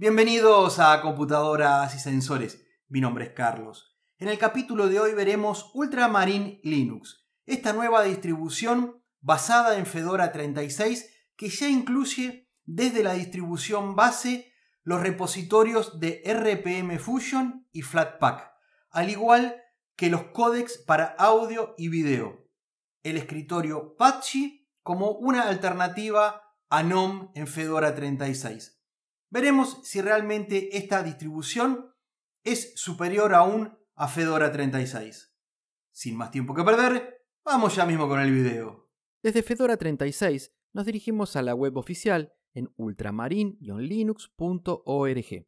Bienvenidos a Computadoras y Sensores. Mi nombre es Carlos. En el capítulo de hoy veremos Ultramarine Linux, esta nueva distribución basada en Fedora 36 que ya incluye desde la distribución base los repositorios de RPM Fusion y Flatpak, al igual que los códecs para audio y video, el escritorio Patchy como una alternativa a GNOME en Fedora 36. Veremos si realmente esta distribución es superior aún a Fedora 36. Sin más tiempo que perder, vamos ya mismo con el video. Desde Fedora 36 nos dirigimos a la web oficial en ultramarine-linux.org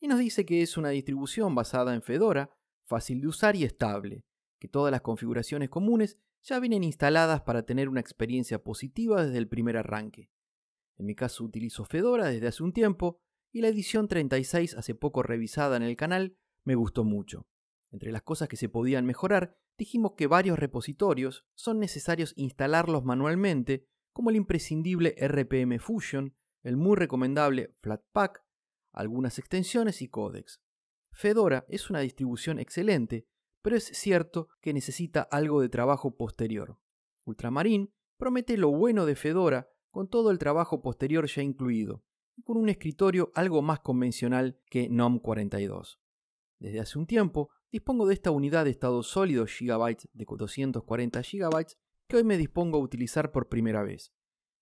y nos dice que es una distribución basada en Fedora, fácil de usar y estable, que todas las configuraciones comunes ya vienen instaladas para tener una experiencia positiva desde el primer arranque. En mi caso utilizo Fedora desde hace un tiempo y la edición 36 hace poco revisada en el canal me gustó mucho. Entre las cosas que se podían mejorar, dijimos que varios repositorios son necesarios instalarlos manualmente, como el imprescindible RPM Fusion, el muy recomendable Flatpak, algunas extensiones y códecs. Fedora es una distribución excelente, pero es cierto que necesita algo de trabajo posterior. Ultramarine promete lo bueno de Fedora con todo el trabajo posterior ya incluido, con un escritorio algo más convencional que NOM 42. Desde hace un tiempo dispongo de esta unidad de estado sólido Gigabytes de 240 GB que hoy me dispongo a utilizar por primera vez.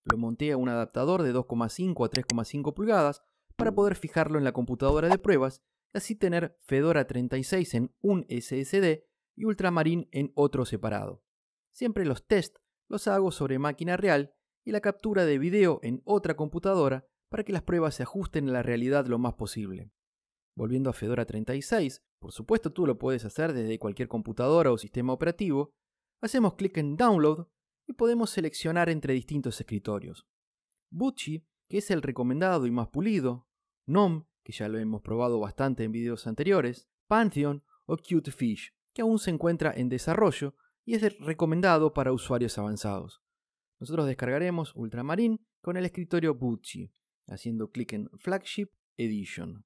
Lo monté a un adaptador de 2,5 a 3,5 pulgadas para poder fijarlo en la computadora de pruebas y así tener Fedora 36 en un SSD y Ultramarine en otro separado. Siempre los tests los hago sobre máquina real y la captura de video en otra computadora para que las pruebas se ajusten a la realidad lo más posible. Volviendo a Fedora 36, por supuesto tú lo puedes hacer desde cualquier computadora o sistema operativo, hacemos clic en Download y podemos seleccionar entre distintos escritorios. Butchie, que es el recomendado y más pulido, Nom, que ya lo hemos probado bastante en videos anteriores, Pantheon o Cutefish, que aún se encuentra en desarrollo y es recomendado para usuarios avanzados. Nosotros descargaremos Ultramarine con el escritorio Butchie, haciendo clic en Flagship Edition.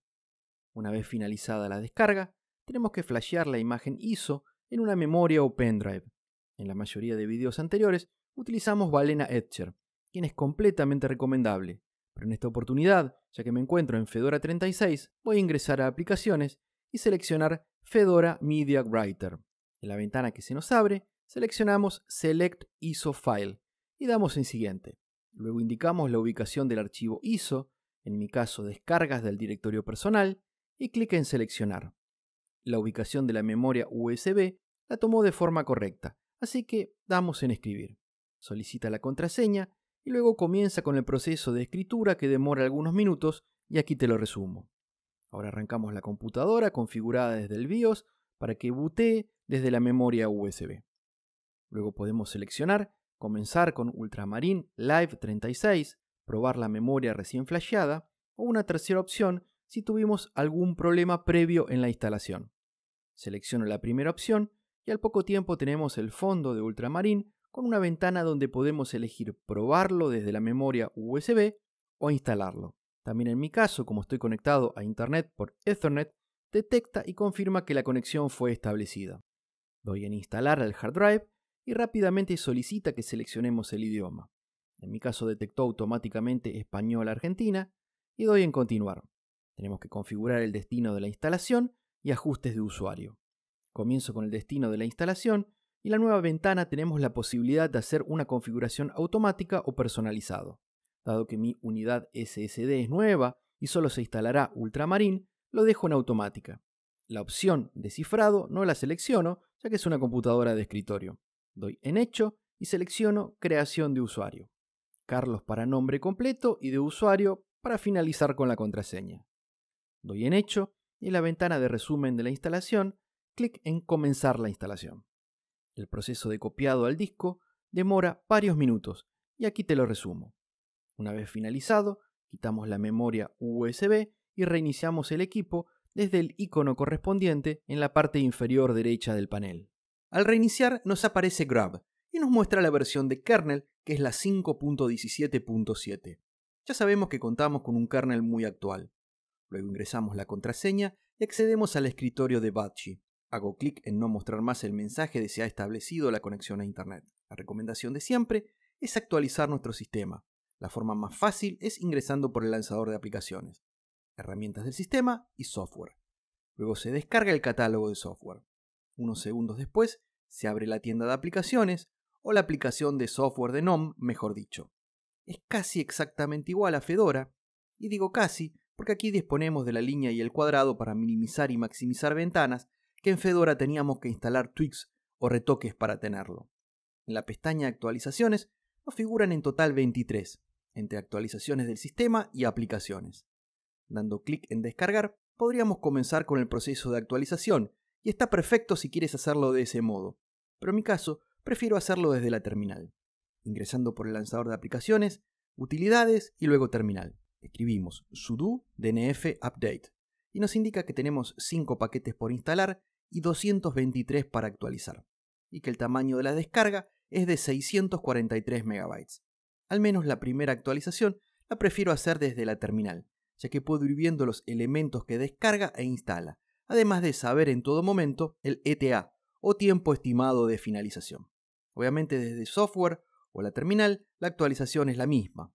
Una vez finalizada la descarga, tenemos que flashear la imagen ISO en una memoria o pendrive. En la mayoría de videos anteriores utilizamos Balena Etcher, quien es completamente recomendable, pero en esta oportunidad, ya que me encuentro en Fedora 36, voy a ingresar a aplicaciones y seleccionar Fedora Media Writer. En la ventana que se nos abre, seleccionamos Select ISO File y damos en siguiente. Luego indicamos la ubicación del archivo ISO, en mi caso descargas del directorio personal, y clic en seleccionar. La ubicación de la memoria USB la tomó de forma correcta, así que damos en escribir. Solicita la contraseña y luego comienza con el proceso de escritura que demora algunos minutos y aquí te lo resumo. Ahora arrancamos la computadora configurada desde el BIOS para que bootee desde la memoria USB. Luego podemos seleccionar comenzar con Ultramarine Live 36, probar la memoria recién flasheada, o una tercera opción si tuvimos algún problema previo en la instalación. Selecciono la primera opción y al poco tiempo tenemos el fondo de Ultramarine con una ventana donde podemos elegir probarlo desde la memoria USB o instalarlo. También en mi caso, como estoy conectado a Internet por Ethernet, detecta y confirma que la conexión fue establecida. Doy en instalar el hard drive y rápidamente solicita que seleccionemos el idioma. En mi caso detectó automáticamente español Argentina y doy en continuar. Tenemos que configurar el destino de la instalación y ajustes de usuario. Comienzo con el destino de la instalación y en la nueva ventana tenemos la posibilidad de hacer una configuración automática o personalizado. Dado que mi unidad SSD es nueva y solo se instalará Ultramarine, lo dejo en automática. La opción de cifrado no la selecciono ya que es una computadora de escritorio. Doy en hecho y selecciono creación de usuario. Carlos para nombre completo y de usuario para finalizar con la contraseña. Doy en hecho y en la ventana de resumen de la instalación, clic en comenzar la instalación. El proceso de copiado al disco demora varios minutos y aquí te lo resumo. Una vez finalizado, quitamos la memoria USB y reiniciamos el equipo desde el icono correspondiente en la parte inferior derecha del panel. Al reiniciar nos aparece Grub y nos muestra la versión de kernel que es la 5.17.7. Ya sabemos que contamos con un kernel muy actual. Luego ingresamos la contraseña y accedemos al escritorio de Batchy. Hago clic en no mostrar más el mensaje de se ha establecido la conexión a Internet. La recomendación de siempre es actualizar nuestro sistema. La forma más fácil es ingresando por el lanzador de aplicaciones, herramientas del sistema y software. Luego se descarga el catálogo de software. Unos segundos después se abre la tienda de aplicaciones o la aplicación de software de NOM, mejor dicho. Es casi exactamente igual a Fedora, y digo casi porque aquí disponemos de la línea y el cuadrado para minimizar y maximizar ventanas que en Fedora teníamos que instalar tweaks o retoques para tenerlo. En la pestaña Actualizaciones nos figuran en total 23, entre actualizaciones del sistema y aplicaciones. Dando clic en Descargar, podríamos comenzar con el proceso de actualización, y está perfecto si quieres hacerlo de ese modo, pero en mi caso prefiero hacerlo desde la terminal. Ingresando por el lanzador de aplicaciones, utilidades y luego terminal. Escribimos sudo dnf update y nos indica que tenemos 5 paquetes por instalar y 223 para actualizar, y que el tamaño de la descarga es de 643 MB. Al menos la primera actualización la prefiero hacer desde la terminal, ya que puedo ir viendo los elementos que descarga e instala, además de saber en todo momento el ETA o tiempo estimado de finalización. Obviamente desde software o la terminal la actualización es la misma.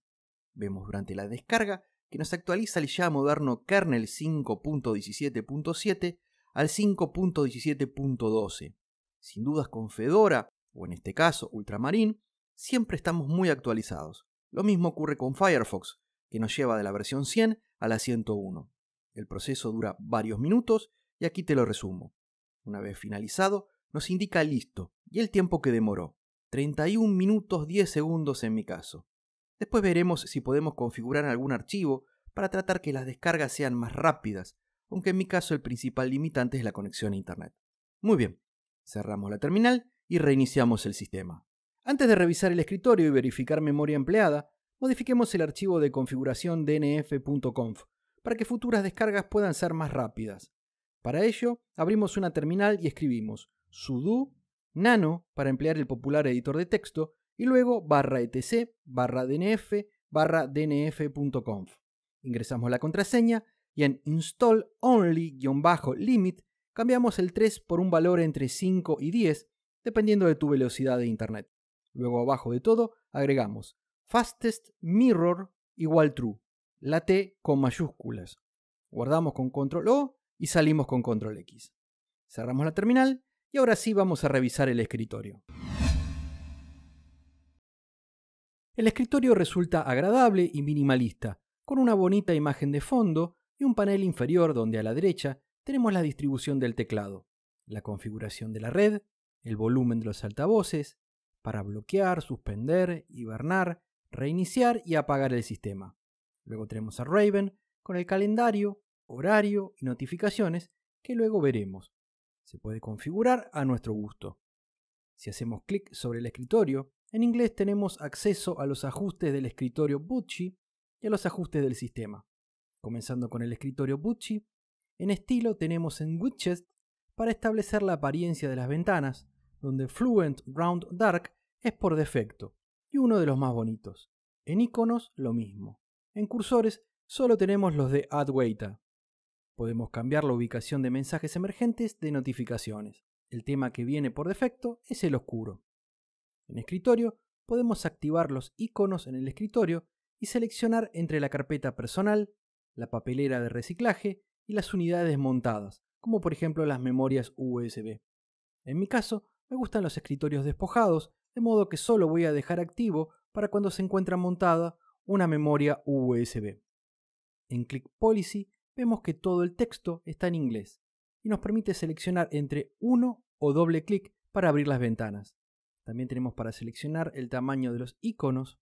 Vemos durante la descarga que nos actualiza el ya moderno kernel 5.17.7 al 5.17.12. Sin dudas con Fedora, o en este caso Ultramarine, siempre estamos muy actualizados. Lo mismo ocurre con Firefox, que nos lleva de la versión 100 a la 101. El proceso dura varios minutos y aquí te lo resumo. Una vez finalizado, nos indica listo y el tiempo que demoró. 31 minutos 10 segundos en mi caso. Después veremos si podemos configurar algún archivo para tratar que las descargas sean más rápidas aunque en mi caso el principal limitante es la conexión a Internet. Muy bien, cerramos la terminal y reiniciamos el sistema. Antes de revisar el escritorio y verificar memoria empleada, modifiquemos el archivo de configuración dnf.conf para que futuras descargas puedan ser más rápidas. Para ello, abrimos una terminal y escribimos sudo nano para emplear el popular editor de texto y luego barra etc barra dnf barra dnf.conf. Ingresamos la contraseña y en install only-limit cambiamos el 3 por un valor entre 5 y 10, dependiendo de tu velocidad de internet. Luego abajo de todo agregamos fastest mirror igual true, la T con mayúsculas. Guardamos con control O y salimos con control X. Cerramos la terminal y ahora sí vamos a revisar el escritorio. El escritorio resulta agradable y minimalista, con una bonita imagen de fondo y un panel inferior donde a la derecha tenemos la distribución del teclado, la configuración de la red, el volumen de los altavoces, para bloquear, suspender, hibernar, reiniciar y apagar el sistema. Luego tenemos a Raven con el calendario, horario y notificaciones que luego veremos. Se puede configurar a nuestro gusto. Si hacemos clic sobre el escritorio, en inglés tenemos acceso a los ajustes del escritorio Butchie y a los ajustes del sistema comenzando con el escritorio Butchie. En estilo tenemos en Widgets para establecer la apariencia de las ventanas, donde Fluent Round Dark es por defecto y uno de los más bonitos. En iconos lo mismo. En cursores solo tenemos los de Adwaita. Podemos cambiar la ubicación de mensajes emergentes de notificaciones. El tema que viene por defecto es el oscuro. En escritorio podemos activar los iconos en el escritorio y seleccionar entre la carpeta personal, la papelera de reciclaje y las unidades montadas, como por ejemplo las memorias USB. En mi caso, me gustan los escritorios despojados, de modo que solo voy a dejar activo para cuando se encuentra montada una memoria USB. En Click Policy vemos que todo el texto está en inglés y nos permite seleccionar entre uno o doble clic para abrir las ventanas. También tenemos para seleccionar el tamaño de los iconos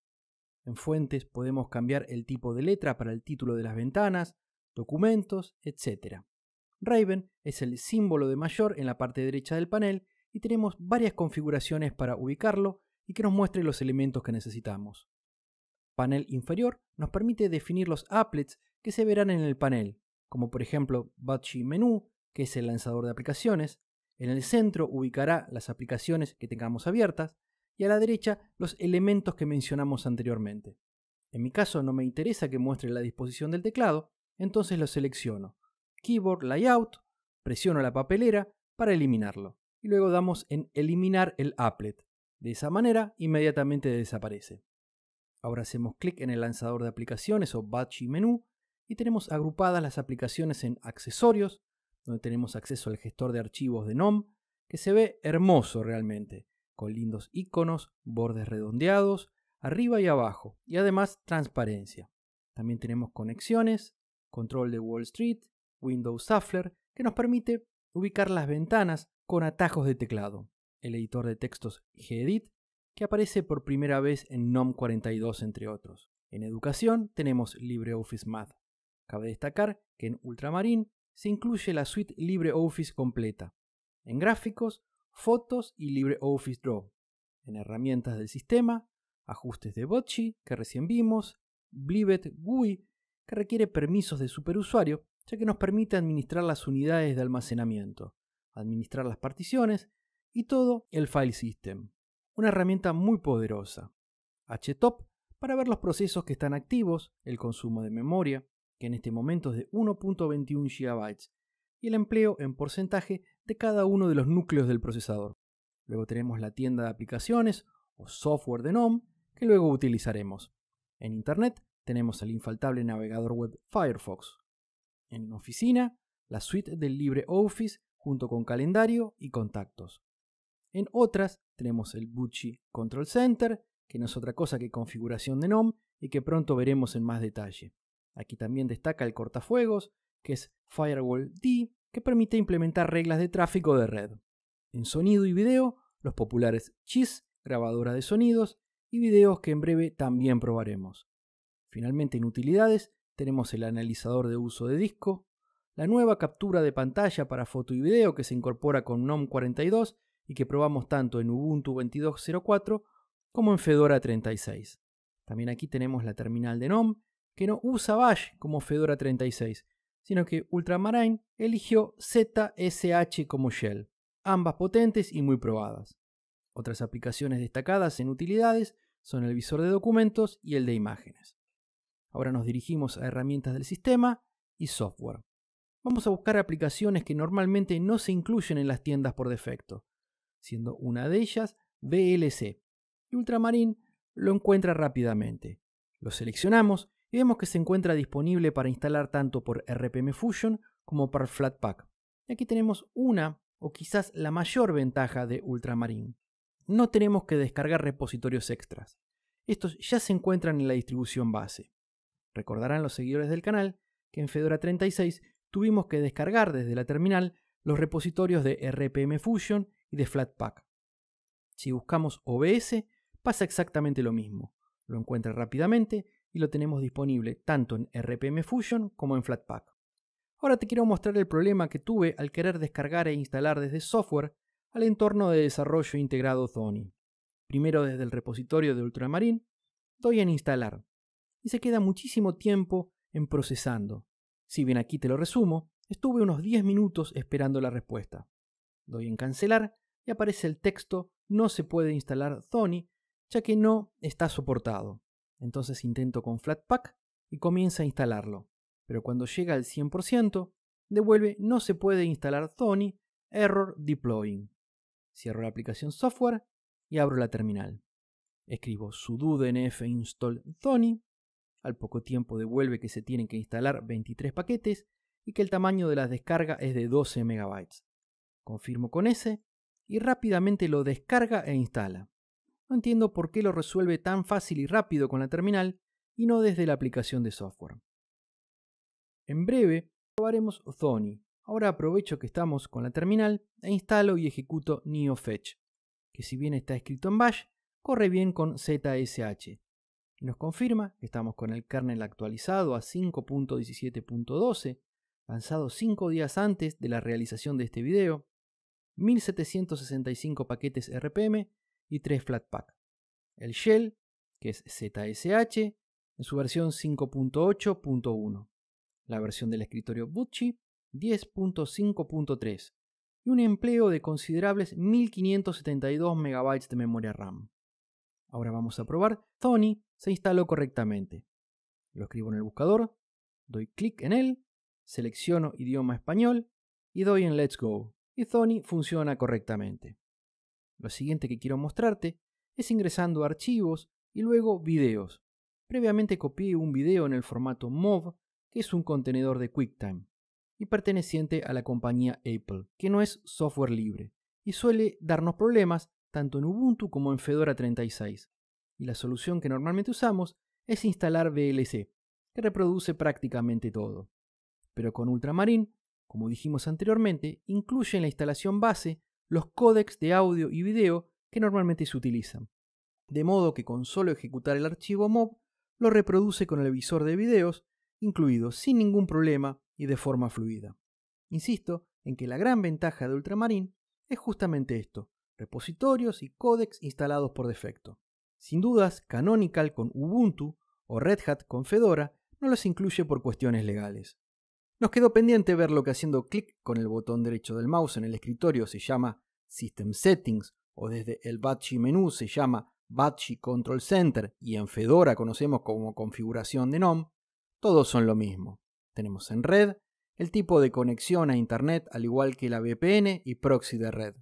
en fuentes podemos cambiar el tipo de letra para el título de las ventanas, documentos, etc. Raven es el símbolo de mayor en la parte derecha del panel y tenemos varias configuraciones para ubicarlo y que nos muestre los elementos que necesitamos. Panel inferior nos permite definir los applets que se verán en el panel, como por ejemplo Batchy Menu, que es el lanzador de aplicaciones. En el centro ubicará las aplicaciones que tengamos abiertas y a la derecha los elementos que mencionamos anteriormente. En mi caso no me interesa que muestre la disposición del teclado, entonces lo selecciono. Keyboard Layout, presiono la papelera para eliminarlo. Y luego damos en eliminar el applet. De esa manera inmediatamente desaparece. Ahora hacemos clic en el lanzador de aplicaciones o Batchy menú y tenemos agrupadas las aplicaciones en accesorios, donde tenemos acceso al gestor de archivos de NOM, que se ve hermoso realmente, con lindos iconos, bordes redondeados, arriba y abajo, y además transparencia. También tenemos conexiones, control de Wall Street, Windows Shuffler, que nos permite ubicar las ventanas con atajos de teclado, el editor de textos Gedit, que aparece por primera vez en NOM 42 entre otros. En educación tenemos LibreOffice Math. Cabe destacar que en Ultramarine se incluye la suite LibreOffice completa. En gráficos, fotos y LibreOffice Draw. En herramientas del sistema, ajustes de Botchi, que recién vimos, Blivet GUI, que requiere permisos de superusuario, ya que nos permite administrar las unidades de almacenamiento, administrar las particiones y todo el file system. Una herramienta muy poderosa. HTOP para ver los procesos que están activos, el consumo de memoria, que en este momento es de 1.21 GB, y el empleo en porcentaje de cada uno de los núcleos del procesador. Luego tenemos la tienda de aplicaciones o software de NOM que luego utilizaremos. En Internet tenemos el infaltable navegador web Firefox. En oficina, la suite del LibreOffice junto con calendario y contactos. En otras tenemos el Bucci Control Center, que no es otra cosa que configuración de NOM y que pronto veremos en más detalle. Aquí también destaca el cortafuegos, que es Firewall D, que permite implementar reglas de tráfico de red. En sonido y video, los populares Chis, grabadora de sonidos, y videos que en breve también probaremos. Finalmente en utilidades tenemos el analizador de uso de disco, la nueva captura de pantalla para foto y video que se incorpora con NOM 42 y que probamos tanto en Ubuntu 22.04 como en Fedora 36. También aquí tenemos la terminal de NOM que no usa Bash como Fedora 36, sino que Ultramarine eligió ZSH como shell, ambas potentes y muy probadas. Otras aplicaciones destacadas en utilidades son el visor de documentos y el de imágenes. Ahora nos dirigimos a herramientas del sistema y software. Vamos a buscar aplicaciones que normalmente no se incluyen en las tiendas por defecto, siendo una de ellas VLC. Y Ultramarine lo encuentra rápidamente. Lo seleccionamos vemos que se encuentra disponible para instalar tanto por RPM Fusion como por Flatpak. Y aquí tenemos una o quizás la mayor ventaja de Ultramarine. No tenemos que descargar repositorios extras. Estos ya se encuentran en la distribución base. Recordarán los seguidores del canal que en Fedora 36 tuvimos que descargar desde la terminal los repositorios de RPM Fusion y de Flatpak. Si buscamos OBS, pasa exactamente lo mismo. Lo encuentra rápidamente y lo tenemos disponible tanto en RPM Fusion como en Flatpak. Ahora te quiero mostrar el problema que tuve al querer descargar e instalar desde software al entorno de desarrollo integrado Thony. Primero desde el repositorio de Ultramarine, doy en instalar y se queda muchísimo tiempo en procesando. Si bien aquí te lo resumo, estuve unos 10 minutos esperando la respuesta. Doy en cancelar y aparece el texto no se puede instalar Thony ya que no está soportado. Entonces intento con Flatpak y comienza a instalarlo. Pero cuando llega al 100%, devuelve no se puede instalar Thony, error deploying. Cierro la aplicación software y abro la terminal. Escribo sudo dnf install Thony. Al poco tiempo devuelve que se tienen que instalar 23 paquetes y que el tamaño de la descarga es de 12 MB. Confirmo con ese y rápidamente lo descarga e instala. No entiendo por qué lo resuelve tan fácil y rápido con la terminal y no desde la aplicación de software. En breve probaremos Thony. Ahora aprovecho que estamos con la terminal e instalo y ejecuto NeoFetch, que si bien está escrito en Bash, corre bien con ZSH. Y nos confirma que estamos con el kernel actualizado a 5.17.12, lanzado 5 días antes de la realización de este video, 1765 paquetes RPM y 3 Flatpak. El shell, que es ZSH, en su versión 5.8.1. La versión del escritorio Butchie 10.5.3 y un empleo de considerables 1572 MB de memoria RAM. Ahora vamos a probar. Thony se instaló correctamente. Lo escribo en el buscador, Doy clic en él, selecciono idioma español y doy en Let's Go. Y Thony funciona correctamente. Lo siguiente que quiero mostrarte es ingresando archivos y luego videos. Previamente copié un video en el formato MOV, que es un contenedor de QuickTime, y perteneciente a la compañía Apple, que no es software libre, y suele darnos problemas tanto en Ubuntu como en Fedora 36. Y la solución que normalmente usamos es instalar VLC, que reproduce prácticamente todo. Pero con Ultramarine, como dijimos anteriormente, incluye en la instalación base los códecs de audio y video que normalmente se utilizan. De modo que con solo ejecutar el archivo MOV lo reproduce con el visor de videos incluido sin ningún problema y de forma fluida. Insisto en que la gran ventaja de Ultramarine es justamente esto, repositorios y códecs instalados por defecto. Sin dudas, Canonical con Ubuntu o Red Hat con Fedora no los incluye por cuestiones legales. Nos quedó pendiente ver lo que haciendo clic con el botón derecho del mouse en el escritorio se llama System Settings o desde el Batchy menú se llama Batchy Control Center y en Fedora conocemos como configuración de NOM, todos son lo mismo. Tenemos en red el tipo de conexión a Internet al igual que la VPN y proxy de red.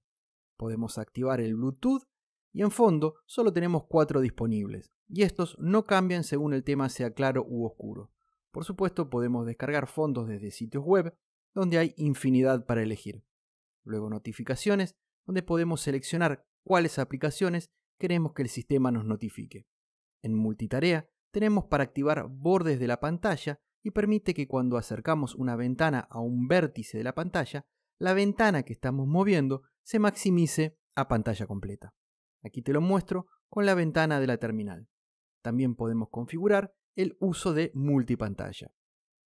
Podemos activar el Bluetooth y en fondo solo tenemos cuatro disponibles, y estos no cambian según el tema sea claro u oscuro. Por supuesto podemos descargar fondos desde sitios web donde hay infinidad para elegir. Luego notificaciones, donde podemos seleccionar cuáles aplicaciones queremos que el sistema nos notifique. En multitarea tenemos para activar bordes de la pantalla y permite que cuando acercamos una ventana a un vértice de la pantalla, la ventana que estamos moviendo se maximice a pantalla completa. Aquí te lo muestro con la ventana de la terminal. También podemos configurar el uso de multipantalla.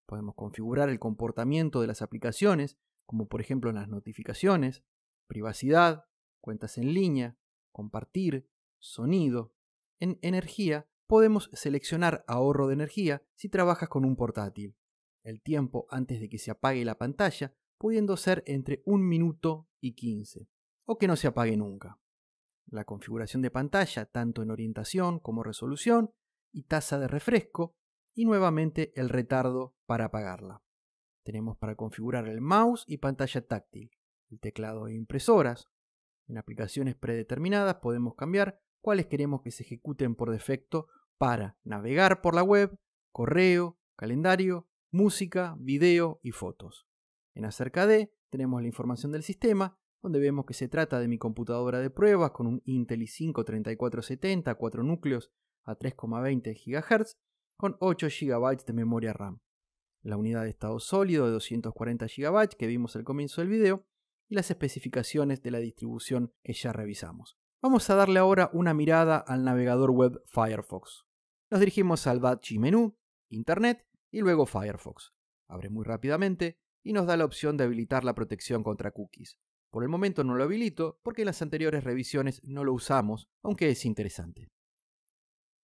Podemos configurar el comportamiento de las aplicaciones, como por ejemplo las notificaciones, privacidad, cuentas en línea, compartir, sonido. En energía podemos seleccionar ahorro de energía si trabajas con un portátil. El tiempo antes de que se apague la pantalla pudiendo ser entre un minuto y 15, o que no se apague nunca. La configuración de pantalla tanto en orientación como resolución y tasa de refresco y nuevamente el retardo para apagarla. Tenemos para configurar el mouse y pantalla táctil, el teclado e impresoras. En aplicaciones predeterminadas podemos cambiar cuáles queremos que se ejecuten por defecto para navegar por la web, correo, calendario, música, video y fotos. En acerca de tenemos la información del sistema, donde vemos que se trata de mi computadora de pruebas con un Intel i5 3470, 4 núcleos a 3,20 GHz, con 8 GB de memoria RAM. La unidad de estado sólido de 240 GB que vimos al comienzo del video y las especificaciones de la distribución que ya revisamos. Vamos a darle ahora una mirada al navegador web Firefox. Nos dirigimos al Batchy menú, Internet y luego Firefox. Abre muy rápidamente y nos da la opción de habilitar la protección contra cookies. Por el momento no lo habilito porque en las anteriores revisiones no lo usamos, aunque es interesante.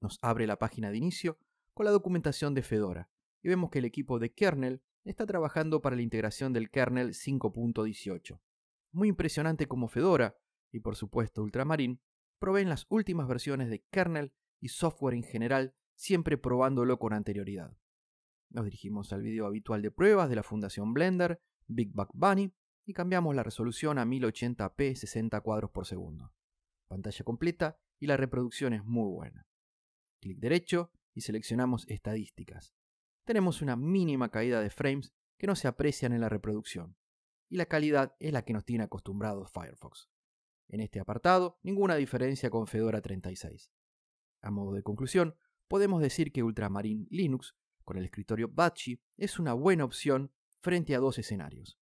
Nos abre la página de inicio con la documentación de Fedora y vemos que el equipo de kernel está trabajando para la integración del kernel 5.18. Muy impresionante como Fedora, y por supuesto Ultramarine, proveen las últimas versiones de kernel y software en general, siempre probándolo con anterioridad. Nos dirigimos al video habitual de pruebas de la Fundación Blender, Big Buck Bunny, y cambiamos la resolución a 1080p 60 cuadros por segundo. Pantalla completa y la reproducción es muy buena. Clic derecho y seleccionamos estadísticas. Tenemos una mínima caída de frames que no se aprecian en la reproducción, y la calidad es la que nos tiene acostumbrados Firefox. En este apartado, ninguna diferencia con Fedora 36. A modo de conclusión, podemos decir que Ultramarine Linux, con el escritorio Batchy, es una buena opción frente a dos escenarios.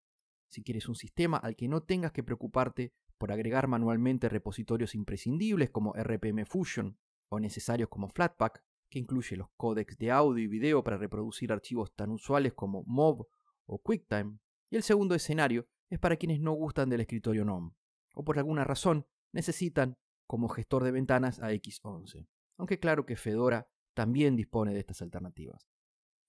Si quieres un sistema al que no tengas que preocuparte por agregar manualmente repositorios imprescindibles como RPM Fusion o necesarios como Flatpak, que incluye los códecs de audio y video para reproducir archivos tan usuales como MOV o QuickTime, y el segundo escenario es para quienes no gustan del escritorio NOM o por alguna razón necesitan como gestor de ventanas a X11. Aunque claro que Fedora también dispone de estas alternativas.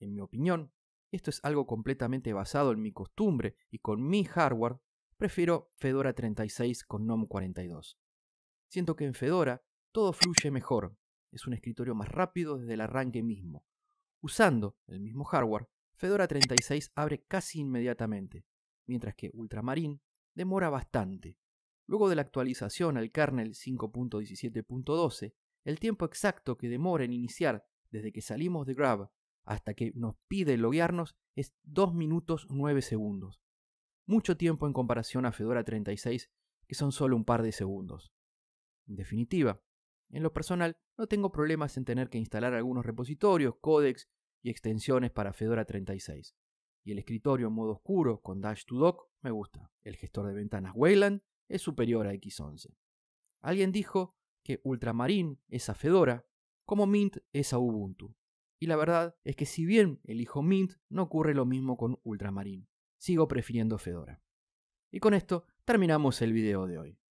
En mi opinión, esto es algo completamente basado en mi costumbre y con mi hardware, prefiero Fedora 36 con NOM 42. Siento que en Fedora todo fluye mejor, es un escritorio más rápido desde el arranque mismo. Usando el mismo hardware, Fedora 36 abre casi inmediatamente, mientras que Ultramarine demora bastante. Luego de la actualización al kernel 5.17.12, el tiempo exacto que demora en iniciar desde que salimos de Grab hasta que nos pide loguearnos es 2 minutos 9 segundos. Mucho tiempo en comparación a Fedora 36, que son solo un par de segundos. En definitiva, en lo personal no tengo problemas en tener que instalar algunos repositorios, códex y extensiones para Fedora 36. Y el escritorio en modo oscuro con Dash to Dock me gusta. El gestor de ventanas Wayland es superior a X11. Alguien dijo que Ultramarine es a Fedora como Mint es a Ubuntu. Y la verdad es que si bien elijo Mint, no ocurre lo mismo con Ultramarine. Sigo prefiriendo Fedora. Y con esto terminamos el video de hoy.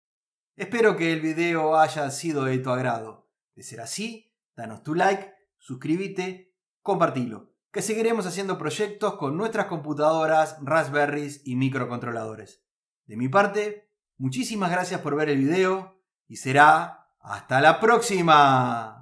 Espero que el video haya sido de tu agrado. De ser así, danos tu like, suscríbete compartilo, que seguiremos haciendo proyectos con nuestras computadoras, Raspberries y microcontroladores. De mi parte, muchísimas gracias por ver el video y será hasta la próxima.